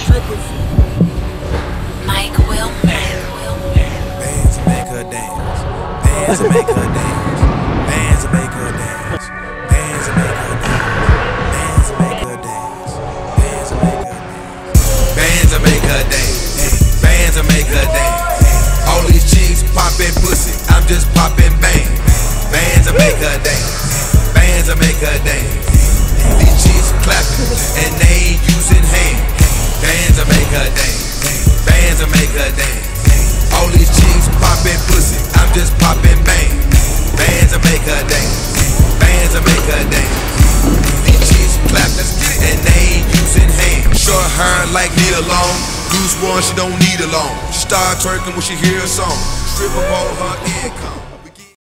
strippers. Mike Wilmer. Bands to make her dance. Bands to make her dance. Bands to make her dance. Bands to make her dance. Bands to make her dance. Bands to make her dance. Bands to make her dance. Bands to make her dance. All these chicks popping pussy. I'm just popping bang. Bands to make her dance. Bands to make her dance. Her dance. Bands to make her dance. All these chicks popping pussy, I'm just popping bang. Bands to make her dance. Bands to make her dance. These chicks clapping and they ain't using hands. Short hair like Nia Long. Goose one, she don't need a loan. She start twerking when she hear a song. Stripper pole her income.